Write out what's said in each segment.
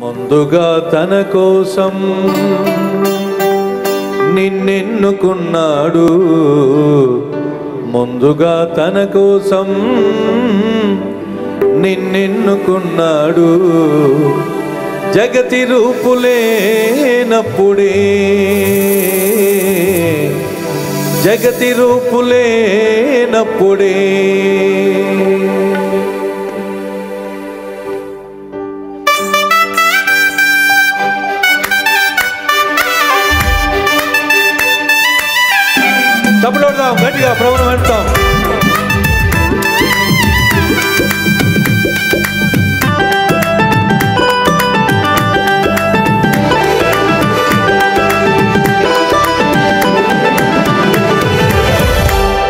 ముందుగా తన కోసం నిన్నెన్నుకున్నాడు. ముందుగా తన కోసం నిన్నెన్నుకున్నాడు. జగతి రూపులేనప్పుడే జగతి రూపులేనప్పుడే చప్పలోడదాం గట్టిగా ప్రభుత్వం పెడతాం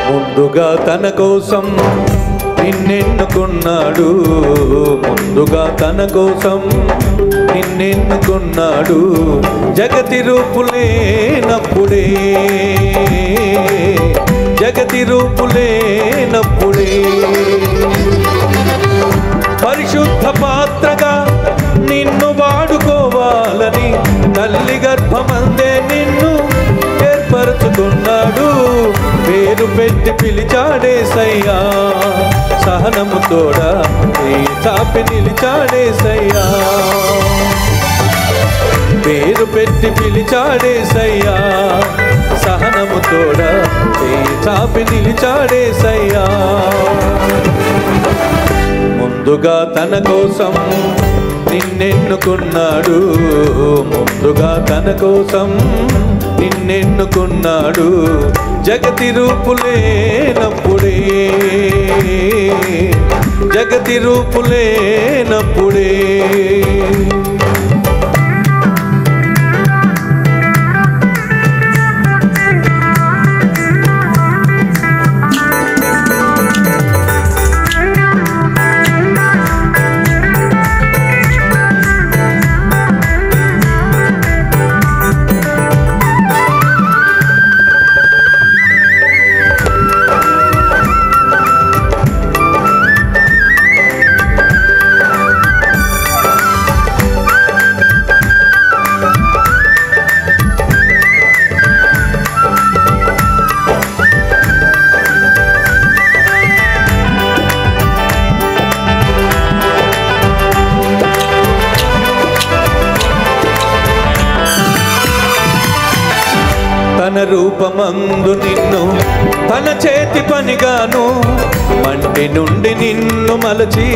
ముందుగా తన కోసం నిన్నెన్నుకున్నాడు? ముందుగా తన కోసం నిన్నెన్నుకున్నాడు. జగతి రూపులేనప్పుడే జగతి రూపులేనప్పుడే పరిశుద్ధ పాత్రగా నిన్ను వాడుకోవాలని తల్లి గర్భమందే నిన్ను ఏర్పరచుకున్నాడు. పేరు పెట్టి పిలిచాడే సయ్యా. సహనము తోడా నీ చాపి నిలిచాడే సయ్యా. పేరు పెట్టి పిలిచాడే సయ్యా. సహనము తోడా నీ చాపి నిలిచాడే సయ్యా. ముందుగా తన కోసం నిన్నెన్నుకున్నాడు. ముందుగా తన కోసం నిన్నెన్నుకున్నాడు? జగతి రూపులేనప్పుడే జగతి రూపులేనప్పుడే రూపమందు నిన్ను తన చేతి పనిగాను మంటి నుండి నిన్ను మలచి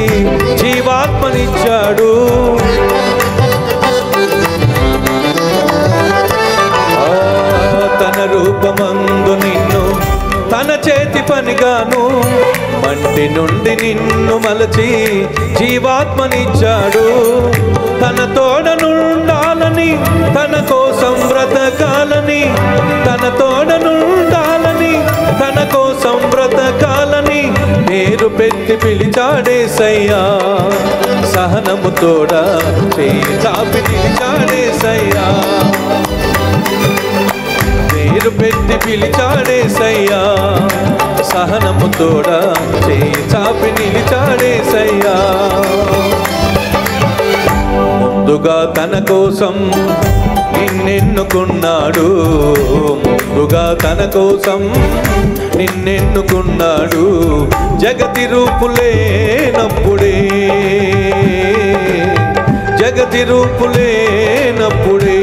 జీవాత్మనిచ్చాడు. తన రూపమందు నిన్ను తన చేతి పనిగాను మంటి నుండి నిన్ను మలచి జీవాత్మనిచ్చాడు. తన తోడనుండాలని తన కోసం బ్రతకాలని తన తోడనుండాలని తన కోసం బ్రతకాలని పేరు పెట్టి పిలిచాడే సయ్యా. సహనము తోడా చేయి చాపి నిలిచాడే సయ్యా. పేరు పెట్టి పిలిచాడే సయ్యా. సహనము తోడా చేయి చాపి నిలిచాడే ముందుగా తన కోసం నిన్నెన్నుకున్నాడు. ముందుగా తన కోసం నిన్నెన్నుకున్నాడు. జగతి రూపులేనప్పుడే జగతి రూపులేనప్పుడే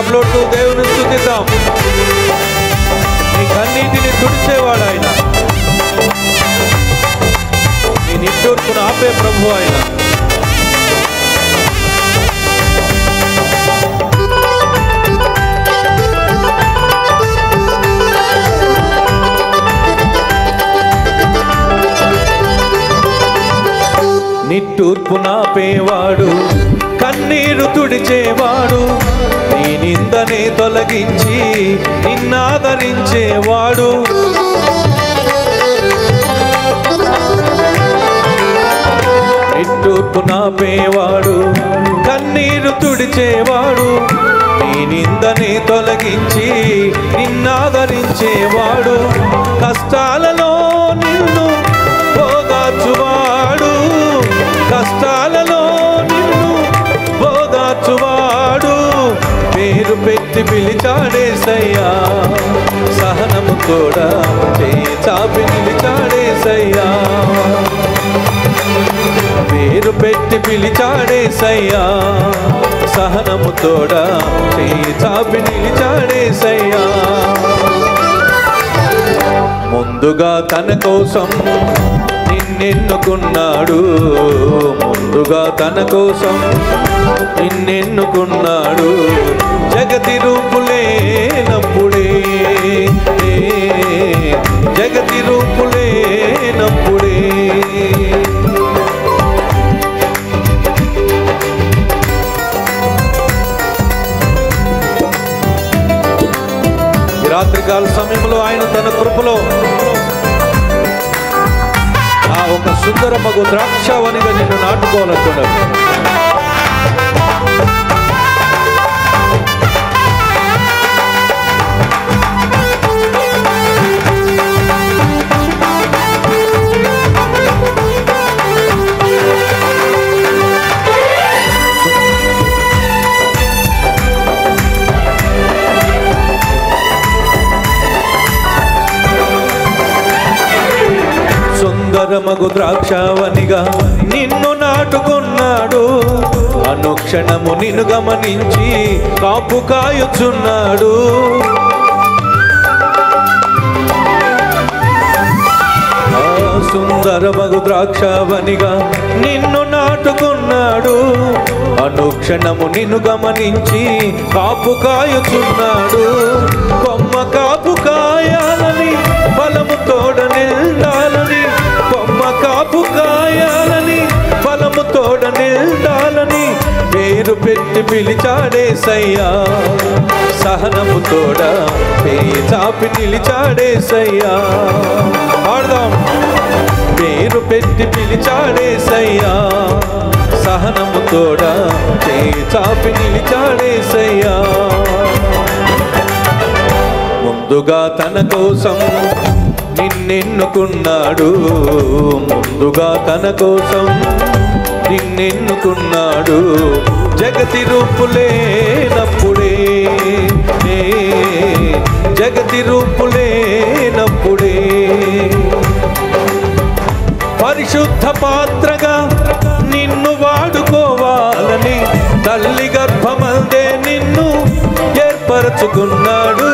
అందరూ దేవుని స్థుతిద్దాం. నీ కన్నీటిని తుడిచేవాడు ఆయన. నీ నిట్టూర్పును ఆపే ప్రభు ఆయన. తూర్పు నాపేవాడు కన్నీరు తుడిచేవాడు నీ నిందని తొలగించి నిన్నాదరించేవాడు. నిట్టూర్పు నాపేవాడు కన్నీరు తుడిచేవాడు నీ నిందని తొలగించి నిన్నాదరించేవాడు. కష్టాలలో కూడా చేయి చాపి నిలిచాడేసయ్యా పేరు పెట్టి పిలిచాడేసయ్యా సహనము తోడా చేయి చాపి నిలిచాడేసయ్యా ముందుగా తన కోసం నిన్నెన్నుకున్నాడు. ముందుగా తన కోసం నిన్నెన్నుకున్నాడు. జగతి రాత్రికాల సమయంలో ఆయన తన కృపలో ఆ ఒక సుందర మగు ద్రాక్షవనిగా నిన్ను నాటుకోవాలనుకున్నాడు సుందరమగు ద్రాక్షావనిగా నిన్ను నాటుకున్నాడు. అనుక్షణము నిన్ను గమనించి కాపు కాయుచున్నాడు. ఆ సుందరమగు ద్రాక్షావనిగా నిన్ను నాటుకున్నాడు. అనుక్షణము నిన్ను గమనించి కాపు కాయుచున్నాడు. కొమ్మ కాపు కాయాలని ఫలము తోడనిల్లా వెళ్ళాలని పేరు పెట్టి పిలిచాడేసయ్యా సహనము తోడా పేయి చాపి నిలిచాడేసయ్యా ఆడదాం పేరు పెట్టి పిలిచాడేసయ్యా సహనము తోడ చేయి చాపి నిలిచాడేసయ్యా ముందుగా తన కోసం నిన్నెన్నుకున్నాడు. ముందుగా తన కోసం నిన్నెన్నుకున్నాడు జగతి రూపులేనప్పుడే జగతి రూపులేనప్పుడే పరిశుద్ధ పాత్రగా నిన్ను వాడుకోవాలని తల్లి గర్భమందే నిన్ను ఏర్పరచుకున్నాడు.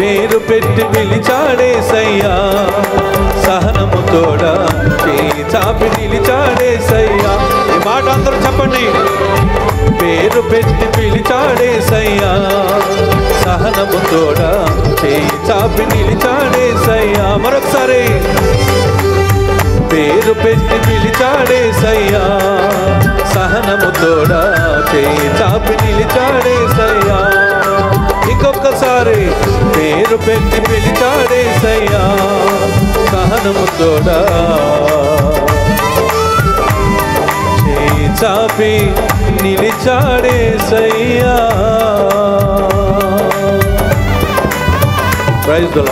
పేరు పెట్టి పిలిచాడేసయ్యా. సహనము తోడా. చాపి నిలిచాడేసయ్యా. ఈ మాట అందరూ చెప్పండి. పేరు పెట్టి పిలిచాడేసయ్యా. సహనము తోడా. చేయి చాపి నిలిచాడేసయ్యా. మరొకసారి. పేరు పెట్టి పిలిచాడేసయ్యా. సహనము తోడా. చేయి చాపి నిలిచాడేసయ్యా. ఇంకొకసారి. పేరు పెట్టి పిలిచాడేసయ్యా. జ్ఞానముతోడా చేయి చాపి నిలిచాడేసయ్యా ప్రైజ్ ద